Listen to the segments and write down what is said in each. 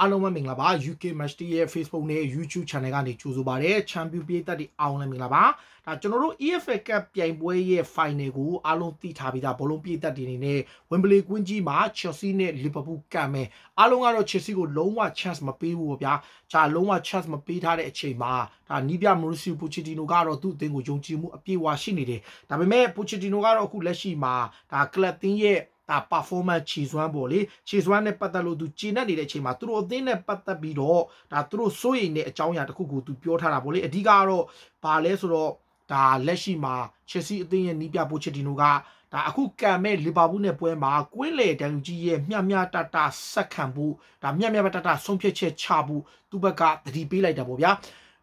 အားလုံးပဲမင်္ဂလာပါ UK Match ရဲ့ Facebook နဲ့ YouTube Channel ကနေကြိုဆိုပါရစေ။ Champion ပြည်သက်တွေအားလုံးလည်းမင်္ဂလာပါ။ဒါကျွန်တော်တို့ EFL Cup ပြိုင်ပွဲရဲ့ Final ကိုအားလုံးသိထားပြီးသားဘောလုံးပြည်သက်တွေအနေနဲ့ Wembley ကွင်းကြီးမှာ Chelsea နဲ့ Liverpool ကံမယ်။အားလုံးကတော့ Chelsea ကိုလုံးဝ chance မပေးဘူးပေါ့ဗျာ။ဂျာလုံးဝ chance မပေးထားတဲ့အချိန်မှာဒါနီးပြ Mauricio Pochettino ကတော့သူ့အသင်းကိုယုံကြည်မှုအပြည့်အဝရှိနေတယ်။ဒါပေမဲ့ Pochettino ကတော့အခုလက်ရှိမှာဒါ club တင်းရဲ့ ဒါ performance ခြေစွမ်းပေါ့လေခြေစွမ်းနဲ့ပတ်သက်လို့သူကျင့်နေတဲ့အချိန်မှာသူတို့အသင်းနဲ့ပတ်သက်ပြီးတော့ဒါသူတို့စိုးရိမ်တဲ့အကြောင်းအရာတစ်ခုကိုသူပြောထားတာပေါ့လေအဓိကကတော့ဘာလဲဆိုတော့ဒါလက်ရှိမှာ Chelsea အသင်းရဲ့နီးပြပိုချတီနိုကဒါအခုကံမဲ့လီဗာပူးနဲ့ပွဲမှာကွင်းလေတန်လူကြီးရဲ့မျှမျှတတဆက်ခံဖို့ဒါမျှမျှတတဆုံးဖြတ်ချက်ချဖို့သူ့ဘက်ကတတိပေးလိုက်တာပေါ့ဗျာ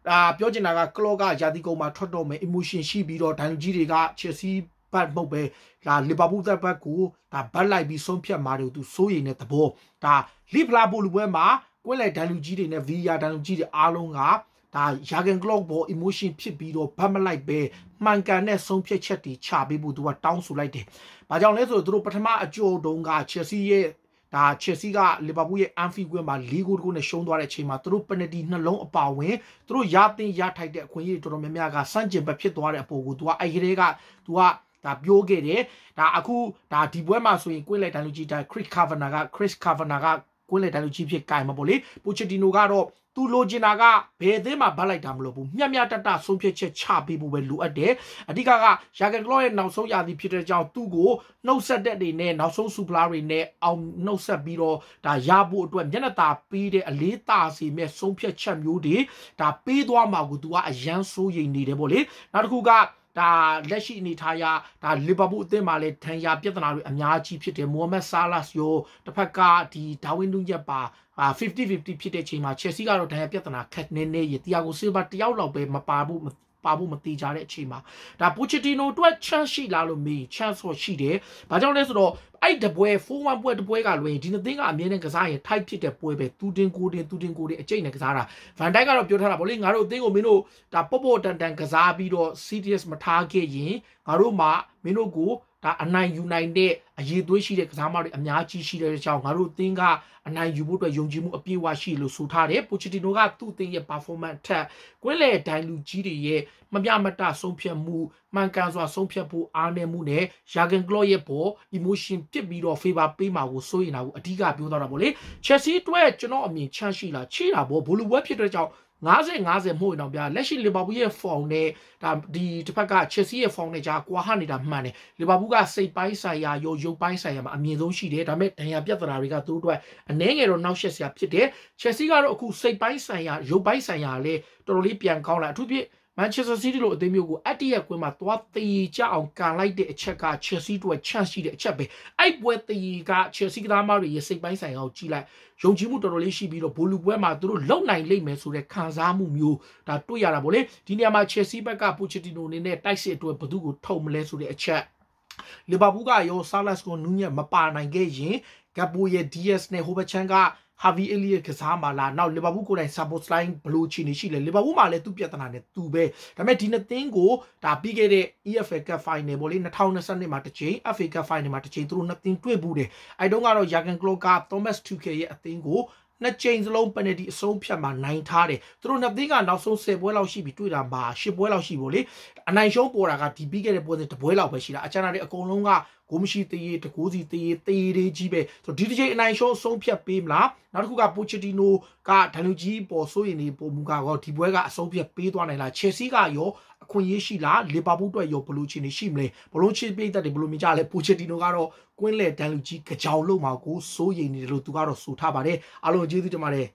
ဒါပြောချင်တာကကလော့ကယာတီကုံမှာထွက်တော့မယ် emotion ရှိပြီးတော့ဒန်လူကြီးတွေက Chelsea ဘတ်မဟုတ်ပဲဒါလီဗာပူးသက်ဘတ်ကိုဒါဘတ်လိုက်ပြီးဆုံးဖြတ်มาတယ်သူစိုးရိမ်တဲ့သဘောဒါလီဗလာပူလူပွဲမှာကွင်းလေဒန်လူကြီးတွေနဲ့ဗီယာဒန်လူကြီးတွေအားလုံးကဒါယာဂန်ကလော့ဘော emotion ဖြစ်ပြီးတော့ဘတ်မလိုက်ပဲမှန်ကန်တဲ့ဆုံးဖြတ်ချက်တွေချပေးဖို့သူကတောင်းဆိုလိုက်တယ်။ဘာကြောင့်လဲဆိုတော့သူတို့ပထမအကြိုတုန်းက Chelsea ရဲ့ဒါချက်စီကလီဗာပူးရဲ့အန်ဖီကွင်းမှာ၄ဂိုးတကူနဲ့ရှုံးသွားတဲ့အချိန်မှာသူတို့ပနတီနှလုံးအပါဝင်သူတို့ရတင်ရထိုက်တဲ့အခွင့်အရေးတော်တော်များများကစန့်ကျင်ဘက်ဖြစ်သွားတဲ့အပေါ်ကိုသူကအဲ့ဒီကသူက ဒါပြောခဲ့တယ်ဒါအခုဒါဒီပွဲမှာဆိုရင်ကွင်းလေတန်လူကြီးဒါ Chris Kavanagh က Chris Kavanagh ကကွင်းလေတန်လူကြီးဖြစ်ကြိုင်မှာပေါ့လေပိုချက်တီနိုကတော့သူလိုချင်တာကဘယ်အသင်းမှာဗတ်လိုက်တာမလို့ဘူးမျက်မျက်တတဆုံးဖြတ်ချက်ချပေးဖို့ပဲလိုအပ်တယ်အဓိကကရာဂန်ကလော့ရဲ့နောက်ဆုံးရာသီဖြစ်တဲ့ကြောင့်သူ့ကိုနှုတ်ဆက်တဲ့တွေနဲ့နောက်ဆုံးစူပလာတွေနဲ့အောင်နှုတ်ဆက်ပြီးတော့ဒါရဖို့အတွက်မျက်နှာตาပေးတဲ့အလေးတာစီမဲ့ဆုံးဖြတ်ချက်မျိုးတွေဒါပေးသွားမှာကိုသူကအရန်စိုးရိမ်နေတယ်ပေါ့လေနောက်တစ်ခုက ဒါလက်ရှိအနေထားရဒါလီဗာပူးအသင်းမှာလည်းထန်ရာပြဿနာတွေအများကြီးဖြစ်တယ်မိုဟာမက်ဆာလာစ်ရောတစ်ဖက်ကဒီဒါဝင်းနူးညက်ပါ50-50ဖြစ်တဲ့ချိန်မှာ Chelsea ကတော့ဒဏ်ရာပြဿနာခက်နေနေရတီယာကိုဆီလ်ဗာတယောက်လောက်ပဲမပါဘူး ပါဖို့မတိကြတဲ့အချိန်မှာဒါပိုချီတီနိုအတွက် chance ရှိလားလို့မေး chance ဆိုရှိတယ်။ဘာကြောင့်လဲဆိုတော့အဲ့တပွဲ4-1ပွဲတပွဲကလွင်ဒီနှစ်သင်းကအမြဲတမ်းကစားရင် type ဖြစ်တဲ့ပွဲပဲတူတင်ကိုတင်တူတင်ကိုတင်အကျိတ်နဲ့ကစားတာဗန်ဒိုက်ကတော့ပြောထားတာဗောလေငါတို့အသင်းကိုမင်းတို့ဒါပေါ့ပေါ့တန်တန်ကစားပြီးတော့ serious မထားခဲ့ရင်ငါတို့မှမင်းတို့ကို ဒါအနိုင်ယူနိုင်တဲ့အရေးသွေးရှိတဲ့ကစားမတွေအများကြီးရှိတဲ့အကြောင်းငါတို့အသင်းကအနိုင်ယူဖို့အတွက်ယုံကြည်မှုအပြည့်အဝရှိလို့ဆိုထားတယ်ပိုချီတီနိုကသူ့အသင်းရဲ့ performance ထက်ကွင်းလေဒိုင်လူကြီးတွေရဲ့မပြမတဆုံးဖြတ်မှုမှန်ကန်စွာဆုံးဖြတ်ဖို့အားနည်းမှုနဲ့ယာဂန်ကလော့ရဲ့ပေါ် emotion ပြစ်ပြီးတော့ favor ပေးမှာကိုစိုးရင်တာကိုအဓိကပြောသွားတာပေါ့လေ Chelsea အတွက်ကျွန်တော်အမြင်ချမ်းရှိလားချိတာပေါ့ဘလူဝက်ဖြစ်တဲ့ကြောင့် 50 50မှုတော့ဗျာလက်ရှိလီဗာပူးရဲ့ form နဲ့ဒါဒီတစ်ဖက်က Chelsea ရဲ့ form နဲ့ကြာကွာဟနေတာမှန်တယ်လီဗာပူးကစိတ်ပိုင်းဆိုင်ရာရောရုပ်ပိုင်းဆိုင်ရာမှာအမြင့်ဆုံးရှိတယ်ဒါပေမဲ့ဒဏ်ရာပြဿနာတွေကသူတို့အတွက်အနည်းငယ်တော့နောက်ဆက်စရာဖြစ်တယ် Chelsea ကတော့အခုစိတ်ပိုင်းဆိုင်ရာရုပ်ပိုင်းဆိုင်ရာလည်းတော်တော်လေးပြန်ကောင်းလာအထူးဖြင့် မန်ချက်စတာစီးတီးလိုအသင်းမျိုးကိုအတ္တရဲ့ကွင်းမှာသွားတေကြအောင်ကန်လိုက်တဲ့အချက်ကချက်စီးတို့ chance ရှိတဲ့အချက်ပဲအဲ့ပွဲတေကချက်စီးကသားမတွေရဲ့စိတ်ပိုင်းဆိုင်ရာကိုကြည့်လိုက်ယုံကြည်မှုတော်တော်လေးရှိပြီးတော့ဘိုလူပွဲမှာသူတို့လုံနိုင်လိမ့်မယ်ဆိုတဲ့ခံစားမှုမျိုးဒါတွေ့ရတာဗောလေဒီနေရာမှာချက်စီးဘက်ကပိုချတီနိုအနေနဲ့တိုက်စစ်အတွက်ဘသူကိုထုံမလဲဆိုတဲ့အချက်လီဗာပူးကရောဆာလတ်ကိုနူးညက်မပါနိုင်ခဲ့ရင်ဂပ်ပိုရဲ့ DS နဲ့ဟိုဘချန်က ဟာဗီအီလီရဲ့ကစားမှာလားနောက်လီဗာပူးကိုယ်တိုင် support line ဘလို့ချီနေရှိလဲလီဗာပူးမှာလည်းသူ့ပြဿနာနဲ့သူပဲဒါပေမဲ့ဒီနှစ်သင်းကိုဒါပြီးခဲ့တဲ့ EFL Cup Final ပေါ့လေ2022မှာတစ်ချိန် FA Cup Final မှာတစ်ချိန်သူတို့နှစ်သင်းတွေ့ဘူးတယ်အဲတုန်းကတော့ Jurgen Klopp က Thomas Tuchel ရဲ့အသင်းကိုနှစ်ချိန်စလုံးပယ်နတီအဆုံးဖြတ်မှာနိုင်ထားတယ်သူတို့နှစ်သင်းကနောက်ဆုံး10ပွဲလောက်ရှိပြီတွေ့တာမှာ10ပွဲလောက်ရှိပို့လေအနိုင်ရှုံးပေါ်တာကဒီပြီးခဲ့တဲ့ပွဲစဉ်တပွဲလောက်ပဲရှိတာအချမ်းတာတွေအကုန်လုံးက ဂိုးမရှိသေးရေးတကိုးစီသေးရေးသေးရေးကြီးပဲဆိုတော့ဒီတစ်ချိန်အနိုင်ရှုံးဆုံးဖြတ်ပေးမလားနောက်တစ်ခုကပိုချတီနိုကဒန်လူကြီးပေါ်ဆိုရင်နေပုံမူကတော့ဒီပွဲကအဆုံးဖြတ်ပေးသွားနိုင်လားချယ်ဆီကရောအခွင့်အရေးရှိလားလီဗာပူးအတွက်ရောဘလို့ချင်နေရှိမလဲဘလို့ချစ်ပိတ်သက်တွေဘလို့မြင်ကြလဲပိုချတီနိုကတော့ကွင်းလေဒန်လူကြီးကြောင်လုံးမှာကိုစိုးရိမ်နေတယ်လို့သူကတော့ဆိုထားပါတယ်အားလုံးကျေးဇူးတင်ပါတယ်